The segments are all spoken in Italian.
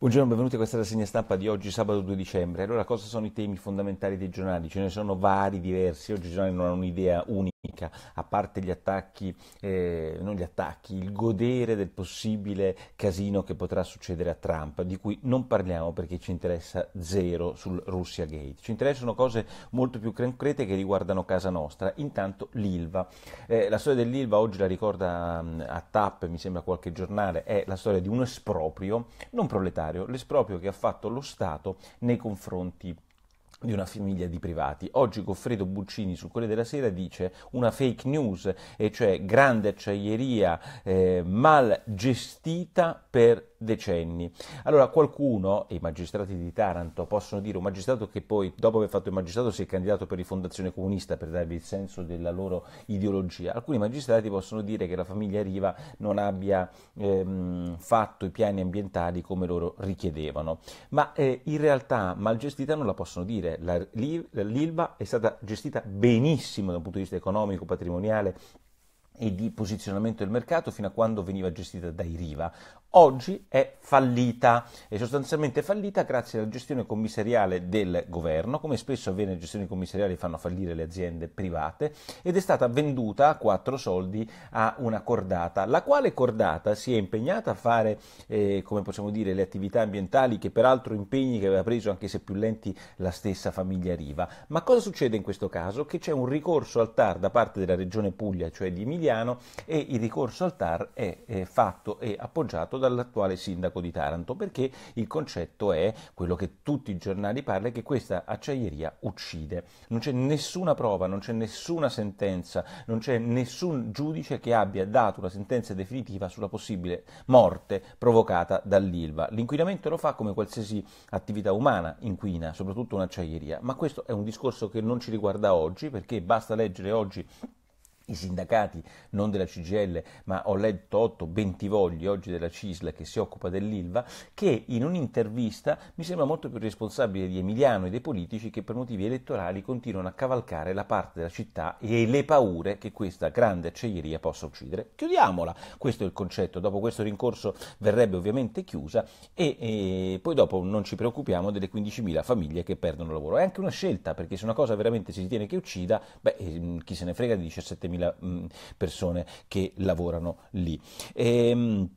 Buongiorno, benvenuti a questa rassegna stampa di oggi, sabato 2 dicembre. Allora, cosa sono i temi fondamentali dei giornali? Ce ne sono vari, diversi. Oggi i giornali non hanno un'idea unica, a parte gli attacchi, eh, non gli attacchi, il godere del possibile casino che potrà succedere a Trump, di cui non parliamo perché ci interessa zero sul Russia Gate. Ci interessano cose molto più concrete che riguardano casa nostra. Intanto l'Ilva. Eh, la storia dell'Ilva oggi la ricorda a TAP, mi sembra qualche giornale, è la storia di un esproprio non proletario l'esproprio che ha fatto lo Stato nei confronti di una famiglia di privati. Oggi Goffredo Buccini sul Corriere della Sera dice una fake news, e cioè grande acciaieria eh, mal gestita per decenni. Allora qualcuno, i magistrati di Taranto, possono dire un magistrato che poi dopo aver fatto il magistrato si è candidato per rifondazione comunista per darvi il senso della loro ideologia, alcuni magistrati possono dire che la famiglia Riva non abbia ehm, fatto i piani ambientali come loro richiedevano, ma eh, in realtà mal gestita non la possono dire, la, l'ILVA è stata gestita benissimo dal punto di vista economico, patrimoniale e di posizionamento del mercato fino a quando veniva gestita dai Riva oggi è fallita, è sostanzialmente fallita grazie alla gestione commissariale del governo, come spesso avviene le gestioni commissariali fanno fallire le aziende private, ed è stata venduta a quattro soldi a una cordata, la quale cordata si è impegnata a fare, eh, come possiamo dire, le attività ambientali, che peraltro impegni che aveva preso, anche se più lenti, la stessa famiglia Riva. Ma cosa succede in questo caso? Che c'è un ricorso al TAR da parte della regione Puglia, cioè di Emiliano, e il ricorso al TAR è, è fatto e appoggiato dall'attuale sindaco di Taranto, perché il concetto è quello che tutti i giornali parlano, che questa acciaieria uccide. Non c'è nessuna prova, non c'è nessuna sentenza, non c'è nessun giudice che abbia dato una sentenza definitiva sulla possibile morte provocata dall'Ilva. L'inquinamento lo fa come qualsiasi attività umana inquina, soprattutto un'acciaieria, ma questo è un discorso che non ci riguarda oggi, perché basta leggere oggi i sindacati, non della CGL, ma ho letto 8 Bentivogli oggi della CISL che si occupa dell'ILVA, che in un'intervista mi sembra molto più responsabile di Emiliano e dei politici che per motivi elettorali continuano a cavalcare la parte della città e le paure che questa grande acciaieria possa uccidere. Chiudiamola, questo è il concetto, dopo questo rincorso verrebbe ovviamente chiusa e, e poi dopo non ci preoccupiamo delle 15.000 famiglie che perdono lavoro. È anche una scelta, perché se una cosa veramente si ritiene che uccida, beh, ehm, chi se ne frega di 17.000 Mm, persone che lavorano lì. E, ehm,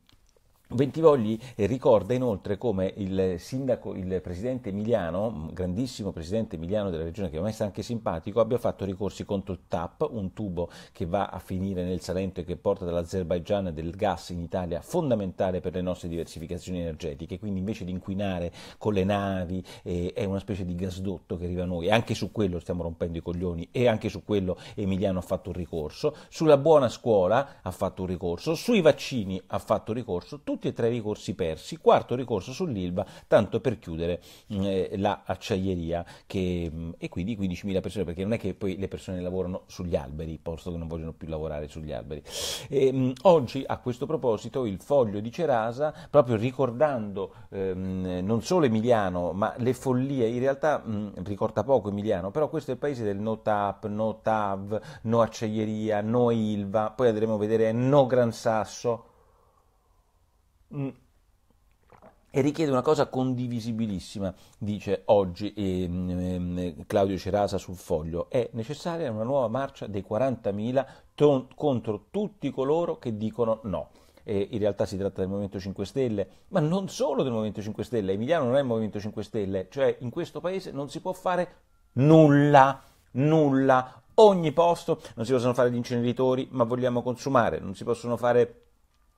Ventivogli ricorda inoltre come il sindaco, il presidente Emiliano, grandissimo presidente Emiliano della regione che a me sta anche simpatico, abbia fatto ricorsi contro il TAP, un tubo che va a finire nel Salento e che porta dall'Azerbaigian del gas in Italia, fondamentale per le nostre diversificazioni energetiche, quindi invece di inquinare con le navi eh, è una specie di gasdotto che arriva a noi, anche su quello stiamo rompendo i coglioni e anche su quello Emiliano ha fatto un ricorso, sulla buona scuola ha fatto un ricorso, sui vaccini ha fatto un ricorso, tutti tutti e tre i ricorsi persi, quarto ricorso sull'ILVA, tanto per chiudere mm, eh, la acciaieria che, mm, e quindi 15.000 persone, perché non è che poi le persone lavorano sugli alberi, posto che non vogliono più lavorare sugli alberi. E, mm, oggi a questo proposito il foglio di Cerasa, proprio ricordando ehm, non solo Emiliano, ma le follie, in realtà mh, ricorda poco Emiliano, però questo è il paese del no TAP, no TAV, no acciaieria, no ILVA, poi andremo a vedere no Gran Sasso, Mm. e richiede una cosa condivisibilissima, dice oggi eh, Claudio Cerasa sul foglio, è necessaria una nuova marcia dei 40.000 ton- contro tutti coloro che dicono no. E in realtà si tratta del Movimento 5 Stelle, ma non solo del Movimento 5 Stelle, Emiliano non è il Movimento 5 Stelle, cioè in questo paese non si può fare nulla, nulla, ogni posto, non si possono fare gli inceneritori, ma vogliamo consumare, non si possono fare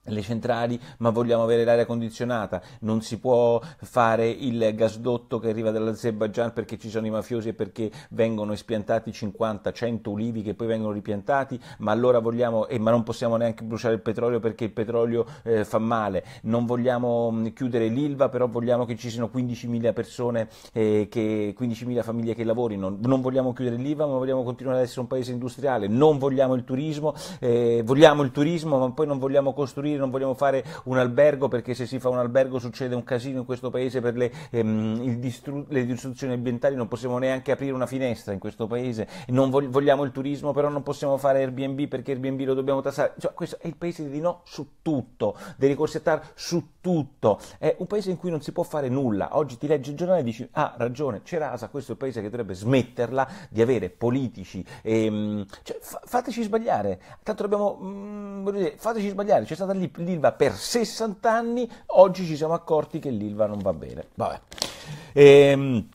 le centrali, ma vogliamo avere l'aria condizionata, non si può fare il gasdotto che arriva dall'Azerbaijan perché ci sono i mafiosi e perché vengono espiantati 50, 100 ulivi che poi vengono ripiantati, ma allora vogliamo, eh, ma non possiamo neanche bruciare il petrolio perché il petrolio eh, fa male, non vogliamo mh, chiudere l'ILVA, però vogliamo che ci siano 15.000 persone, eh, che, 15.000 famiglie che lavorino, non vogliamo chiudere l'ILVA, ma vogliamo continuare ad essere un paese industriale, non vogliamo il turismo, eh, vogliamo il turismo, ma poi non vogliamo costruire non vogliamo fare un albergo perché se si fa un albergo succede un casino in questo paese per le, ehm, distru- le distruzioni ambientali, non possiamo neanche aprire una finestra in questo paese, non vog- vogliamo il turismo però non possiamo fare Airbnb perché Airbnb lo dobbiamo tassare, cioè, questo è il paese di no su tutto, dei ricorsi a TAR su tutto tutto, è un paese in cui non si può fare nulla. Oggi ti leggi il giornale e dici, ah, ragione, Cerasa, questo è il paese che dovrebbe smetterla di avere politici, ehm, cioè, fa- fateci sbagliare, tanto dobbiamo, mm, dire, fateci sbagliare, c'è stata l'ILVA per 60 anni, oggi ci siamo accorti che l'ILVA non va bene. Vabbè. Ehm,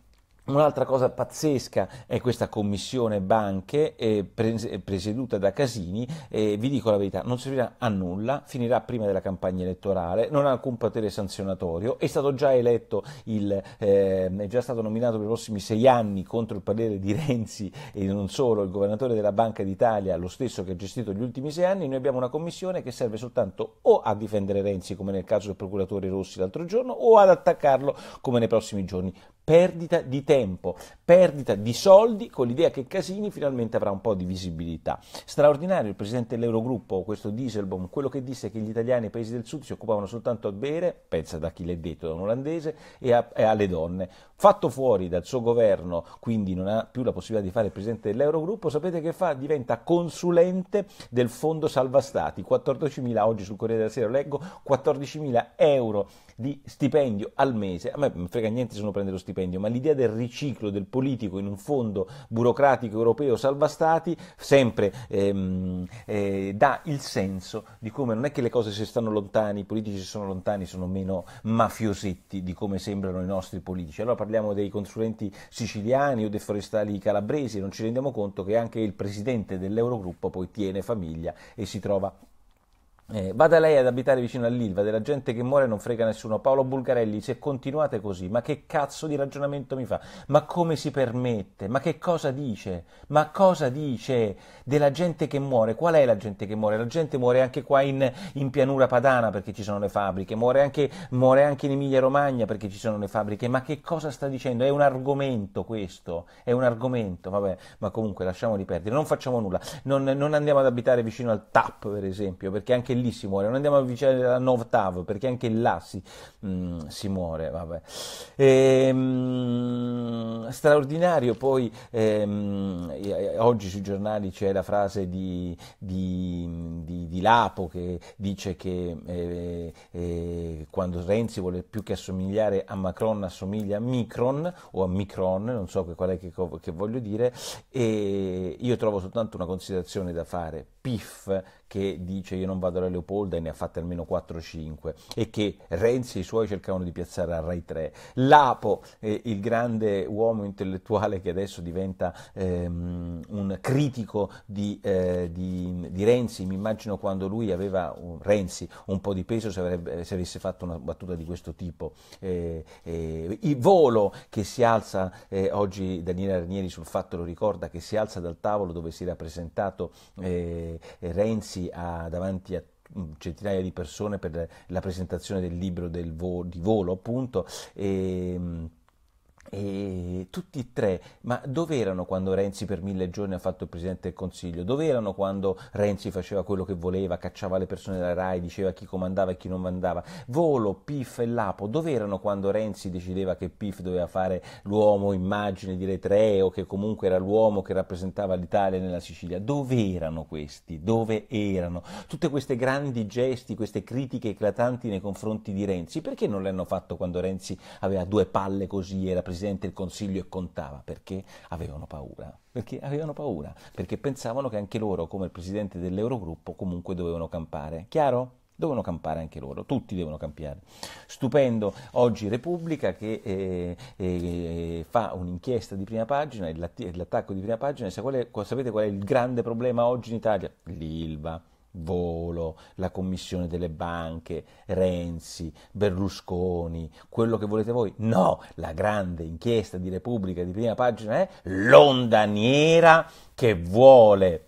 Un'altra cosa pazzesca è questa commissione banche eh, presieduta da Casini, eh, vi dico la verità, non servirà a nulla, finirà prima della campagna elettorale, non ha alcun potere sanzionatorio, è stato già eletto, il, eh, è già stato nominato per i prossimi sei anni contro il parere di Renzi e non solo, il governatore della Banca d'Italia, lo stesso che ha gestito gli ultimi sei anni, noi abbiamo una commissione che serve soltanto o a difendere Renzi come nel caso del procuratore Rossi l'altro giorno o ad attaccarlo come nei prossimi giorni perdita di tempo, perdita di soldi con l'idea che Casini finalmente avrà un po' di visibilità. Straordinario il presidente dell'Eurogruppo, questo Dieselbaum, quello che disse che gli italiani e i paesi del sud si occupavano soltanto a bere, pensa da chi l'è detto, da un olandese, e, a, e alle donne. Fatto fuori dal suo governo, quindi non ha più la possibilità di fare il presidente dell'Eurogruppo, sapete che fa? Diventa consulente del fondo salva stati, 14.000, oggi sul Corriere della Sera leggo, 14.000 euro di stipendio al mese. A me non frega niente se uno prende lo stipendio, ma l'idea del riciclo del politico in un fondo burocratico europeo salva stati sempre ehm, eh, dà il senso di come non è che le cose se stanno lontani, i politici se sono lontani sono meno mafiosetti di come sembrano i nostri politici. Allora parliamo dei consulenti siciliani o dei forestali calabresi, non ci rendiamo conto che anche il presidente dell'Eurogruppo poi tiene famiglia e si trova eh, vada lei ad abitare vicino all'Ilva, della gente che muore non frega nessuno. Paolo Bulgarelli, se continuate così, ma che cazzo di ragionamento mi fa? Ma come si permette? Ma che cosa dice? Ma cosa dice della gente che muore? Qual è la gente che muore? La gente muore anche qua in, in pianura padana perché ci sono le fabbriche, muore anche, muore anche in Emilia Romagna perché ci sono le fabbriche. Ma che cosa sta dicendo? È un argomento questo, è un argomento, vabbè, ma comunque lasciamoli perdere, non facciamo nulla. Non, non andiamo ad abitare vicino al TAP, per esempio, perché anche lì si muore, non andiamo a vicino alla Novtav perché anche là si, mm, si muore, vabbè. E, mm, straordinario poi ehm, oggi sui giornali c'è la frase di, di, di, di Lapo che dice che eh, eh, quando Renzi vuole più che assomigliare a Macron assomiglia a Micron o a Micron, non so qual è che, che voglio dire, e io trovo soltanto una considerazione da fare, PIF che dice io non vado alla Leopolda e ne ha fatte almeno 4-5 e che Renzi e i suoi cercavano di piazzare a Rai 3. Lapo, eh, il grande uomo intellettuale che adesso diventa ehm, un critico di, eh, di, di, Renzi, mi immagino quando lui aveva, un, Renzi, un po' di peso se, avrebbe, se avesse fatto una battuta di questo tipo. Eh, eh il volo che si alza, eh, oggi Daniele Arnieri sul fatto lo ricorda, che si alza dal tavolo dove si era presentato eh, Renzi a, davanti a mm, centinaia di persone per la presentazione del libro del vo- di volo appunto e, mm, e tutti e tre, ma dove erano quando Renzi per mille giorni ha fatto il Presidente del Consiglio? Dove erano quando Renzi faceva quello che voleva, cacciava le persone dalla RAI, diceva chi comandava e chi non mandava? Volo, PIF e Lapo, dove erano quando Renzi decideva che PIF doveva fare l'uomo immagine di Retreo, che comunque era l'uomo che rappresentava l'Italia nella Sicilia? Dove erano questi? Dove erano? Tutte queste grandi gesti, queste critiche eclatanti nei confronti di Renzi, perché non le hanno fatto quando Renzi aveva due palle così, era Presidente Presidente del Consiglio e contava, perché avevano paura, perché avevano paura, perché pensavano che anche loro, come il Presidente dell'Eurogruppo, comunque dovevano campare. Chiaro? Devono campare anche loro, tutti devono campiare. Stupendo oggi Repubblica che eh, eh, fa un'inchiesta di prima pagina, l'attacco di prima pagina, sapete qual è il grande problema oggi in Italia? L'ILVA Volo, la commissione delle banche, Renzi, Berlusconi, quello che volete voi. No, la grande inchiesta di Repubblica di prima pagina è l'onda nera che vuole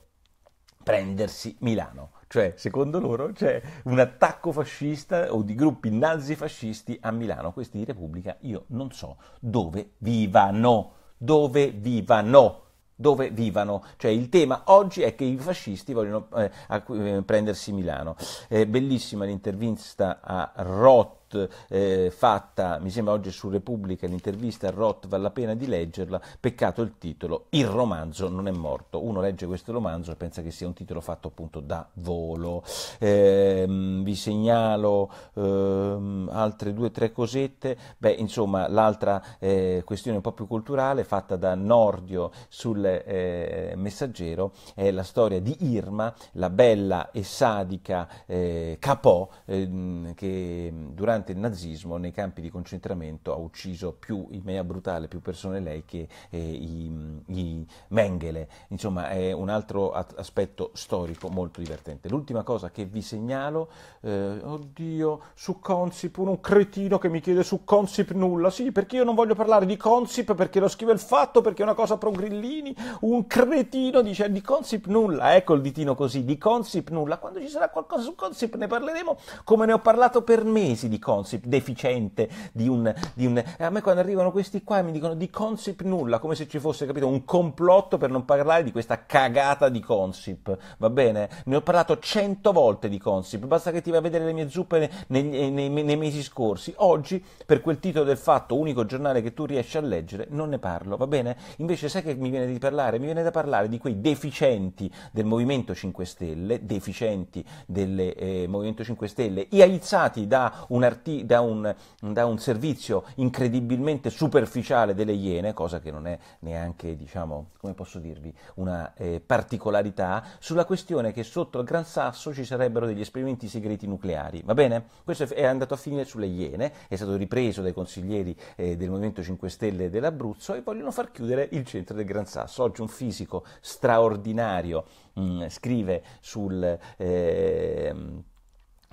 prendersi Milano. Cioè, secondo loro c'è un attacco fascista o di gruppi nazifascisti a Milano. Questi di Repubblica io non so dove vivano, dove vivano dove vivano. Cioè il tema oggi è che i fascisti vogliono eh, eh, prendersi Milano. Eh, bellissima l'intervista a Rotto Eh, fatta, mi sembra oggi su Repubblica, l'intervista a Roth, vale la pena di leggerla, peccato il titolo, il romanzo non è morto. Uno legge questo romanzo e pensa che sia un titolo fatto appunto da volo. Eh, vi segnalo eh, altre due o tre cosette, beh insomma l'altra eh, questione un po' più culturale fatta da Nordio sul eh, messaggero è la storia di Irma, la bella e sadica eh, capò ehm, che durante il nazismo nei campi di concentramento ha ucciso più in maniera brutale più persone lei che eh, i, i, Mengele. Insomma, è un altro aspetto storico molto divertente. L'ultima cosa che vi segnalo, eh, oddio, su Consip, un cretino che mi chiede su Consip nulla. Sì, perché io non voglio parlare di Consip perché lo scrive il fatto, perché è una cosa pro grillini. Un cretino dice di Consip nulla. Ecco il ditino così, di Consip nulla. Quando ci sarà qualcosa su Consip ne parleremo come ne ho parlato per mesi di Consip, deficiente di un, di un... A me quando arrivano questi qua mi dicono di Consip nulla, come se ci fosse, capito, un complotto per non parlare di questa cagata di Consip, va bene? Ne ho parlato cento volte di Consip, basta che ti vai a vedere le mie zuppe nei, nei, nei, nei mesi scorsi. Oggi, per quel titolo del fatto, unico giornale che tu riesci a leggere, non ne parlo, va bene? Invece sai che mi viene di parlare? Mi viene da parlare di quei deficienti del Movimento 5 Stelle, deficienti del eh, Movimento 5 Stelle, aizzati da un, arti- da, un, da un servizio incredibilmente superficiale delle Iene, cosa che non è neanche, diciamo, come posso dirvi, una eh, particolarità, sulla questione che sotto il Gran Sasso ci sarebbero degli esperimenti segreti nucleari. Va bene? Questo è andato a finire sulle Iene, è stato ripreso dai consiglieri eh, del Movimento 5 Stelle dell'Abruzzo e vogliono far chiudere il centro del Gran Sasso. Oggi un fisico straordinario mh, mm, scrive sul... Eh,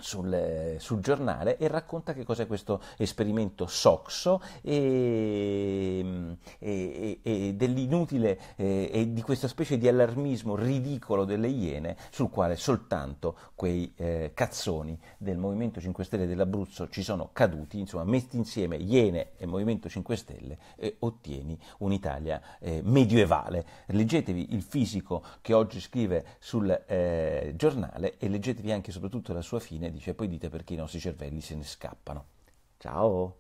sul, sul, giornale e racconta che cos'è questo esperimento SOXO e, e, e dell'inutile e, e, di questa specie di allarmismo ridicolo delle Iene sul quale soltanto quei eh, cazzoni del Movimento 5 Stelle dell'Abruzzo ci sono caduti, insomma metti insieme Iene e Movimento 5 Stelle e ottieni un'Italia eh, medievale. Leggetevi il fisico che oggi scrive sul eh, giornale e leggetevi anche e soprattutto la sua fine dice poi dite perché i nostri cervelli se ne scappano. Ciao!